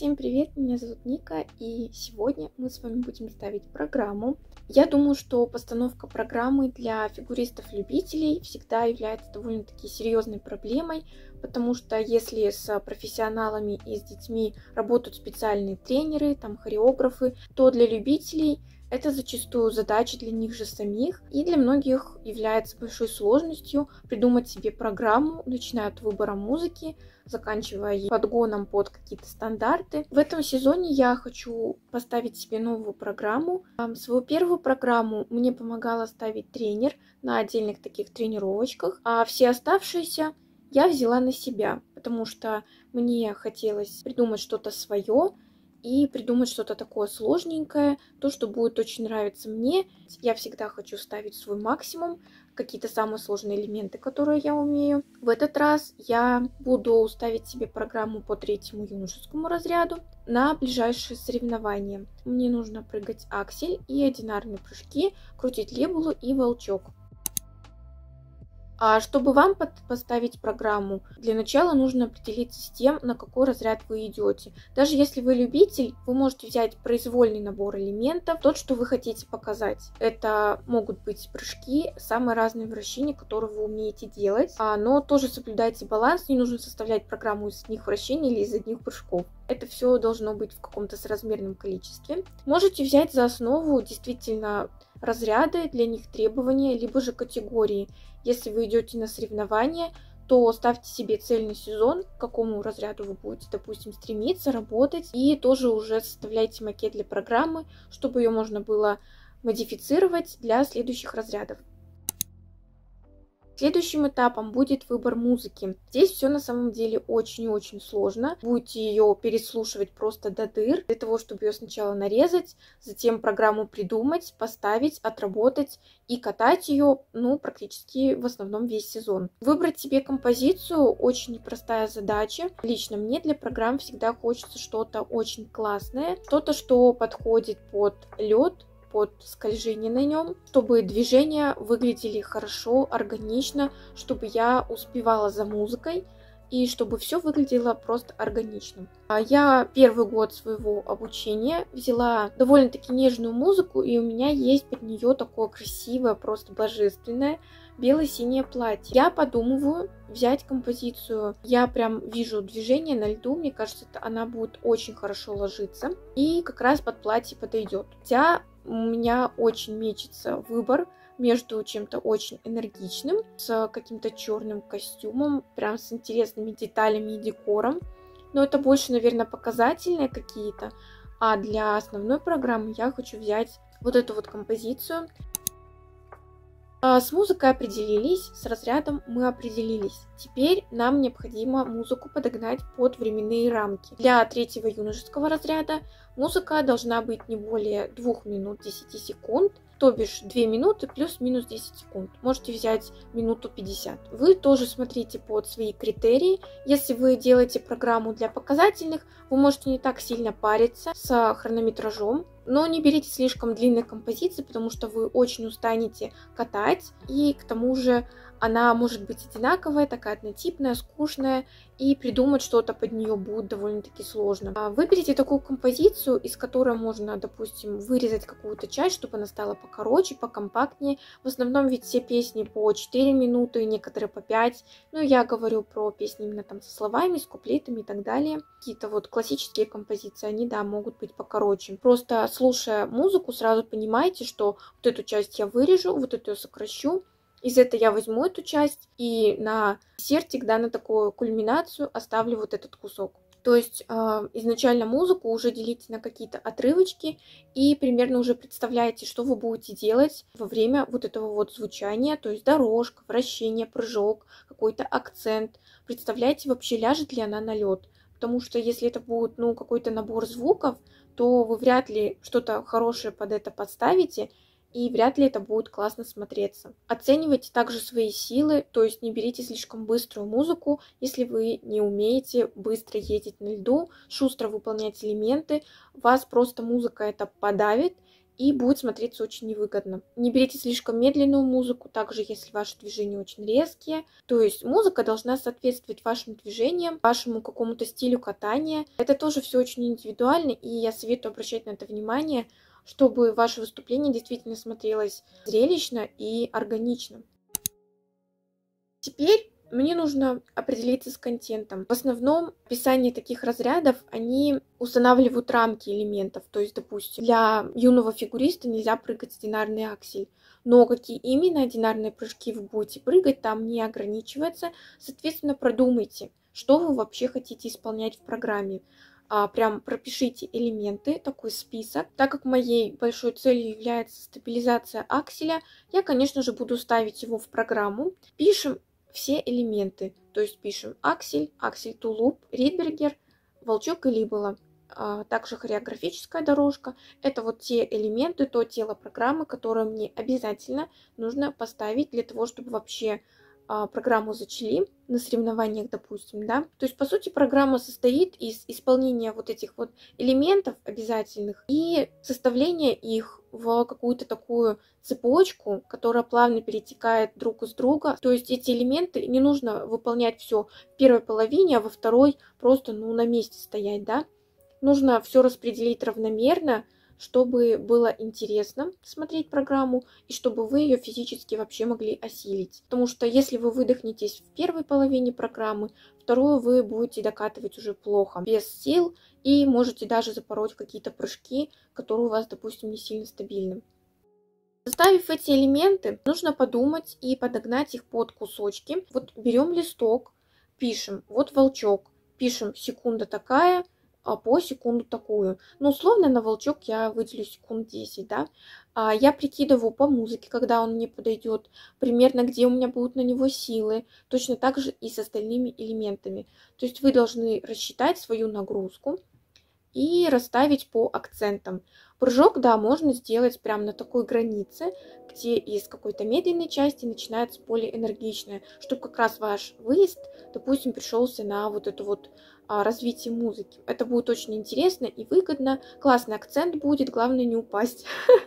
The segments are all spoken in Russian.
Всем привет, меня зовут Ника, и сегодня мы с вами будем ставить программу. Я думаю, что постановка программы для фигуристов-любителей всегда является довольно-таки серьезной проблемой, потому что если с профессионалами и с детьми работают специальные тренеры, там хореографы, то для любителей это зачастую задача для них же самих, и для многих является большой сложностью придумать себе программу, начиная от выбора музыки, заканчивая подгоном под какие-то стандарты. В этом сезоне я хочу поставить себе новую программу. Свою первую программу мне помогала ставить тренер на отдельных таких тренировочках, а все оставшиеся я взяла на себя, потому что мне хотелось придумать что-то свое, и придумать что-то такое сложненькое, то, что будет очень нравиться мне. Я всегда хочу ставить свой максимум, какие-то самые сложные элементы, которые я умею. В этот раз я буду ставить себе программу по третьему юношескому разряду на ближайшие соревнования. Мне нужно прыгать аксель и одинарные прыжки, крутить лебулу и волчок. А чтобы вам поставить программу, для начала нужно определиться с тем, на какой разряд вы идете. Даже если вы любитель, вы можете взять произвольный набор элементов, тот, что вы хотите показать. Это могут быть прыжки, самые разные вращения, которые вы умеете делать. А, но тоже соблюдайте баланс, не нужно составлять программу из одних вращений или из одних прыжков. Это все должно быть в каком-то соразмерном количестве. Можете взять за основу действительно разряды, для них требования, либо же категории. Если вы идете на соревнования, то ставьте себе цельный сезон, к какому разряду вы будете, допустим, стремиться, работать, и тоже уже составляйте макет для программы, чтобы ее можно было модифицировать для следующих разрядов. Следующим этапом будет выбор музыки. Здесь все на самом деле очень и очень сложно. Будете ее переслушивать просто до дыр, для того, чтобы ее сначала нарезать, затем программу придумать, поставить, отработать и катать ее, ну, практически в основном весь сезон. Выбрать себе композицию очень непростая задача. Лично мне для программ всегда хочется что-то очень классное, что-то, что подходит под лед, под скольжение на нем, чтобы движения выглядели хорошо, органично, чтобы я успевала за музыкой и чтобы все выглядело просто органичным. А я первый год своего обучения взяла довольно-таки нежную музыку, и у меня есть под нее такое красивое, просто божественное бело-синее платье. Я подумываю взять композицию. Я прям вижу движение на льду, мне кажется, она будет очень хорошо ложиться и как раз под платье подойдет. Хотя у меня очень мечется выбор между чем-то очень энергичным, с каким-то черным костюмом, прям с интересными деталями и декором. Но это больше, наверное, показательные какие-то. А для основной программы я хочу взять вот эту вот композицию. А, с музыкой определились, с разрядом мы определились. Теперь нам необходимо музыку подогнать под временные рамки. Для третьего юношеского разряда музыка должна быть не более 2 минут 10 секунд, то бишь 2 минуты плюс-минус 10 секунд. Можете взять минуту 50. Вы тоже смотрите под свои критерии. Если вы делаете программу для показательных, вы можете не так сильно париться с хронометражом, но не берите слишком длинные композиции, потому что вы очень устанете катать, и к тому же она может быть одинаковая, такая однотипная, скучная, и придумать что-то под нее будет довольно-таки сложно. А выберите такую композицию, из которой можно, допустим, вырезать какую-то часть, чтобы она стала покороче, покомпактнее. В основном ведь все песни по 4 минуты, некоторые по 5. Ну, я говорю про песни именно там со словами, с куплетами и так далее. Какие-то вот классические композиции, они, да, могут быть покороче. Просто слушая музыку, сразу понимаете, что вот эту часть я вырежу, вот эту я сокращу, из этого я возьму эту часть и на сертик, да, на такую кульминацию оставлю вот этот кусок. То есть э, изначально музыку уже делите на какие-то отрывочки и примерно уже представляете, что вы будете делать во время вот этого вот звучания, то есть дорожка, вращение, прыжок, какой-то акцент. Представляете вообще, ляжет ли она на лед. Потому что если это будет, ну, какой-то набор звуков, то вы вряд ли что-то хорошее под это подставите, и вряд ли это будет классно смотреться. Оценивайте также свои силы, то есть не берите слишком быструю музыку, если вы не умеете быстро ездить на льду, шустро выполнять элементы, вас просто музыка это подавит, и будет смотреться очень невыгодно. Не берите слишком медленную музыку, также если ваши движения очень резкие. То есть музыка должна соответствовать вашим движениям, вашему какому-то стилю катания. Это тоже все очень индивидуально, и я советую обращать на это внимание, чтобы ваше выступление действительно смотрелось зрелищно и органично. Теперь мне нужно определиться с контентом. В основном описание таких разрядов, они устанавливают рамки элементов. То есть, допустим, для юного фигуриста нельзя прыгать с динарный аксель. Но какие именно динарные прыжки вы будете прыгать, там не ограничивается. Соответственно, продумайте, что вы вообще хотите исполнять в программе. А, прям пропишите элементы, такой список. Так как моей большой целью является стабилизация акселя, я, конечно же, буду ставить его в программу. Пишем все элементы. То есть пишем аксель, аксель тулуп, ридбергер, волчок и либола. А, также хореографическая дорожка. Это вот те элементы, то тело программы, которое мне обязательно нужно поставить для того, чтобы вообще программу зачли на соревнованиях, допустим, да. То есть, по сути, программа состоит из исполнения вот этих вот элементов обязательных и составления их в какую-то такую цепочку, которая плавно перетекает друг из друга. То есть эти элементы не нужно выполнять все в первой половине, а во второй просто ну, на месте стоять, да. Нужно все распределить равномерно, чтобы было интересно смотреть программу и чтобы вы ее физически вообще могли осилить. Потому что если вы выдохнетесь в первой половине программы, вторую вы будете докатывать уже плохо, без сил, и можете даже запороть какие-то прыжки, которые у вас, допустим, не сильно стабильны. Составив эти элементы, нужно подумать и подогнать их под кусочки. Вот берем листок, пишем, вот волчок, пишем секунда такая, по секунду такую. Ну, условно, на волчок я выделю секунд 10, да. А я прикидываю по музыке, когда он мне подойдет, примерно где у меня будут на него силы, точно так же и с остальными элементами. То есть вы должны рассчитать свою нагрузку и расставить по акцентам. Прыжок, да, можно сделать прямо на такой границе, где из какой-то медленной части начинается более энергичная, чтобы как раз ваш выезд, допустим, пришелся на вот эту вот развитие музыки. Это будет очень интересно и выгодно. Классный акцент будет, главное не упасть.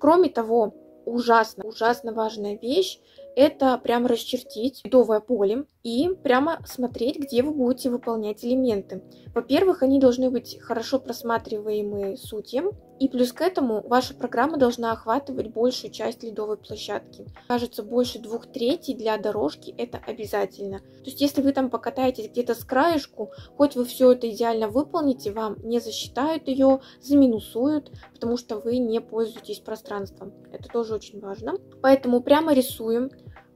Кроме того, ужасно, ужасно важная вещь это прямо расчертить ледовое поле и прямо смотреть, где вы будете выполнять элементы. Во-первых, они должны быть хорошо просматриваемые судьям, и плюс к этому ваша программа должна охватывать большую часть ледовой площадки. Кажется, больше двух третей для дорожки это обязательно. То есть, если вы там покатаетесь где-то с краешку, хоть вы все это идеально выполните, вам не засчитают ее, заминусуют, потому что вы не пользуетесь пространством. Это тоже очень важно. Поэтому прямо рисуем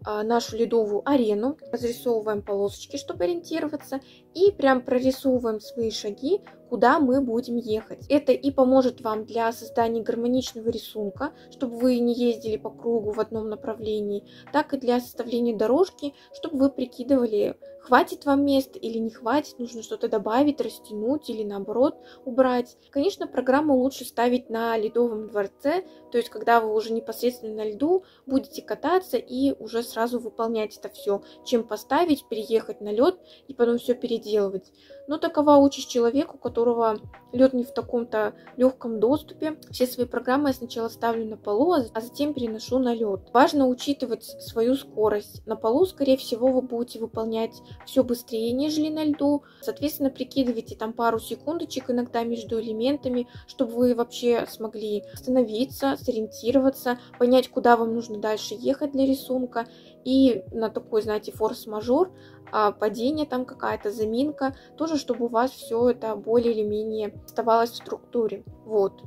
а, нашу ледовую арену, разрисовываем полосочки, чтобы ориентироваться, и прям прорисовываем свои шаги, куда мы будем ехать. Это и поможет вам для создания гармоничного рисунка, чтобы вы не ездили по кругу в одном направлении, так и для составления дорожки, чтобы вы прикидывали, хватит вам места или не хватит, нужно что-то добавить, растянуть или наоборот убрать. Конечно, программу лучше ставить на ледовом дворце, то есть когда вы уже непосредственно на льду будете кататься и уже сразу выполнять это все, чем поставить, переехать на лед и потом все переделывать. Но такова участь человека, у которого лед не в таком-то легком доступе. Все свои программы я сначала ставлю на полу, а, а затем переношу на лед. Важно учитывать свою скорость. На полу, скорее всего, вы будете выполнять все быстрее, нежели на льду. Соответственно, прикидывайте там пару секундочек иногда между элементами, чтобы вы вообще смогли остановиться, сориентироваться, понять, куда вам нужно дальше ехать для рисунка. И на такой, знаете, форс-мажор а, падение там какая-то, заминка, тоже чтобы у вас все это более или менее оставалось в структуре. Вот.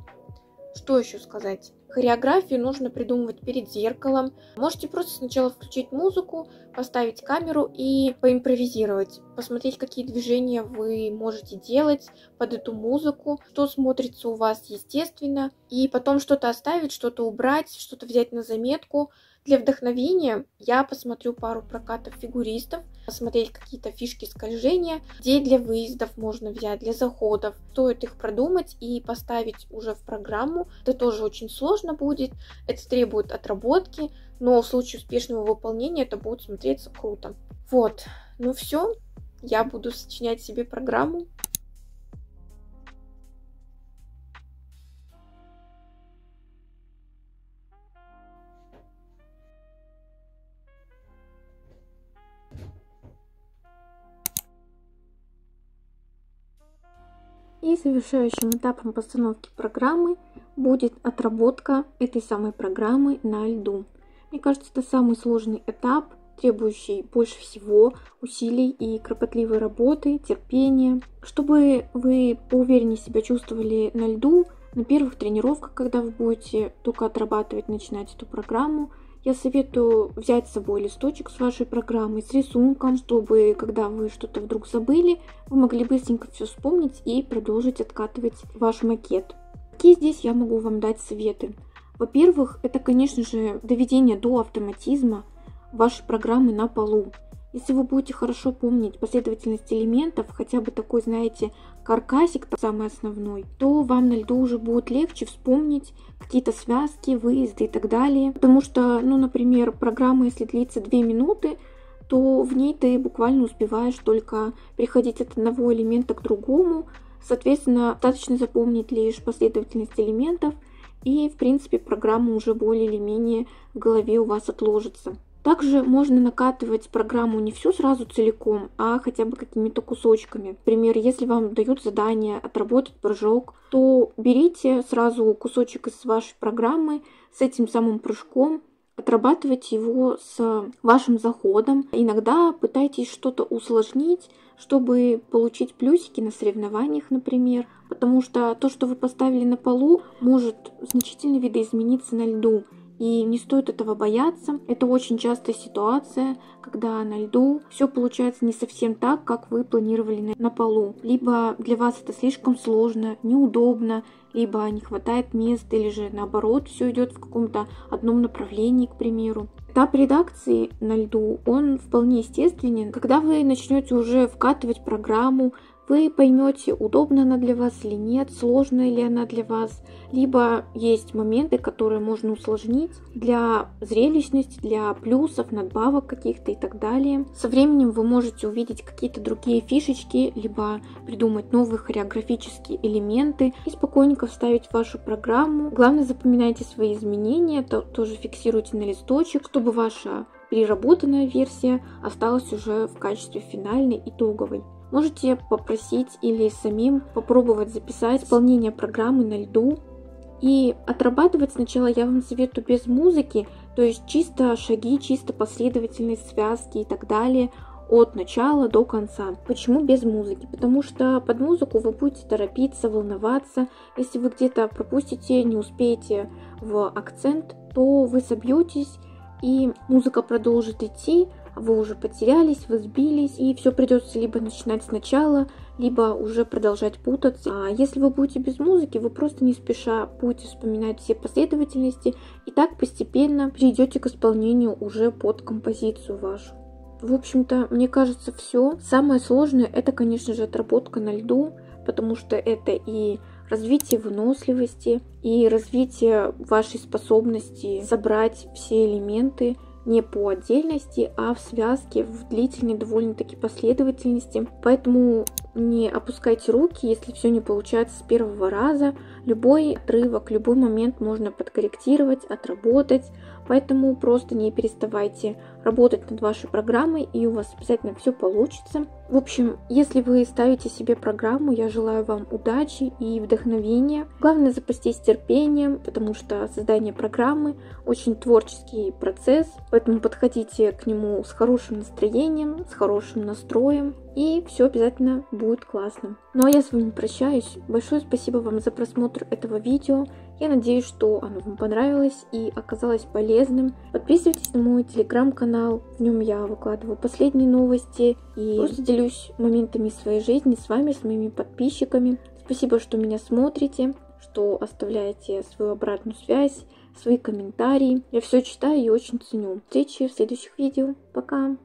Что еще сказать? Хореографию нужно придумывать перед зеркалом. Можете просто сначала включить музыку, поставить камеру и поимпровизировать. Посмотреть, какие движения вы можете делать под эту музыку, что смотрится у вас естественно. И потом что-то оставить, что-то убрать, что-то взять на заметку. Для вдохновения я посмотрю пару прокатов фигуристов, посмотреть какие-то фишки скольжения, где для выездов можно взять, для заходов. Стоит их продумать и поставить уже в программу. Это тоже очень сложно будет, это требует отработки, но в случае успешного выполнения это будет смотреться круто. Вот, ну все, я буду сочинять себе программу. И завершающим этапом постановки программы будет отработка этой самой программы на льду. Мне кажется, это самый сложный этап, требующий больше всего усилий и кропотливой работы, терпения. Чтобы вы поувереннее себя чувствовали на льду, на первых тренировках, когда вы будете только отрабатывать, начинать эту программу, я советую взять с собой листочек с вашей программой, с рисунком, чтобы, когда вы что-то вдруг забыли, вы могли быстренько все вспомнить и продолжить откатывать ваш макет. Какие здесь я могу вам дать советы? Во-первых, это, конечно же, доведение до автоматизма вашей программы на полу. Если вы будете хорошо помнить последовательность элементов, хотя бы такой, знаете, каркасик самый основной, то вам на льду уже будет легче вспомнить какие-то связки, выезды и так далее. Потому что, ну, например, программа, если длится 2 минуты, то в ней ты буквально успеваешь только переходить от одного элемента к другому. Соответственно, достаточно запомнить лишь последовательность элементов – и, в принципе, программа уже более или менее в голове у вас отложится. Также можно накатывать программу не всю сразу целиком, а хотя бы какими-то кусочками. Например, если вам дают задание отработать прыжок, то берите сразу кусочек из вашей программы с этим самым прыжком, отрабатывайте его с вашим заходом. Иногда пытайтесь что-то усложнить, чтобы получить плюсики на соревнованиях, например, потому что то, что вы поставили на полу, может значительно видоизмениться на льду. И не стоит этого бояться. Это очень частая ситуация, когда на льду все получается не совсем так, как вы планировали на, на полу. Либо для вас это слишком сложно, неудобно, либо не хватает места, или же наоборот все идет в каком-то одном направлении, к примеру. Этап редакции на льду, он вполне естественен. Когда вы начнете уже вкатывать программу, вы поймете, удобна она для вас или нет, сложная ли она для вас. Либо есть моменты, которые можно усложнить для зрелищности, для плюсов, надбавок каких-то и так далее. Со временем вы можете увидеть какие-то другие фишечки, либо придумать новые хореографические элементы и спокойненько вставить в вашу программу. Главное, запоминайте свои изменения, то, тоже фиксируйте на листочек, чтобы ваша переработанная версия осталась уже в качестве финальной, итоговой. Можете попросить или самим попробовать записать исполнение программы на льду. И отрабатывать сначала я вам советую без музыки, то есть чисто шаги, чисто последовательность, связки и так далее от начала до конца. Почему без музыки? Потому что под музыку вы будете торопиться, волноваться. Если вы где-то пропустите, не успеете в акцент, то вы собьетесь и музыка продолжит идти, вы уже потерялись, вы сбились, и все придется либо начинать сначала, либо уже продолжать путаться. А если вы будете без музыки, вы просто не спеша будете вспоминать все последовательности, и так постепенно перейдете к исполнению уже под композицию вашу. В общем-то, мне кажется, все. Самое сложное это, конечно же, отработка на льду, потому что это и развитие выносливости, и развитие вашей способности собрать все элементы не по отдельности, а в связке, в длительной довольно-таки последовательности. Поэтому не опускайте руки, если все не получается с первого раза. Любой отрывок, любой момент можно подкорректировать, отработать. Поэтому просто не переставайте работать над вашей программой, и у вас обязательно все получится. В общем, если вы ставите себе программу, я желаю вам удачи и вдохновения. Главное запастись терпением, потому что создание программы очень творческий процесс, поэтому подходите к нему с хорошим настроением, с хорошим настроем, и все обязательно будет классно. Ну а я с вами прощаюсь. Большое спасибо вам за просмотр этого видео. Я надеюсь, что оно вам понравилось и оказалось полезным. Подписывайтесь на мой телеграм-канал, в нем я выкладываю последние новости и просто делюсь моментами своей жизни с вами, с моими подписчиками. Спасибо, что меня смотрите, что оставляете свою обратную связь, свои комментарии. Я все читаю и очень ценю. Встречи в следующих видео. Пока!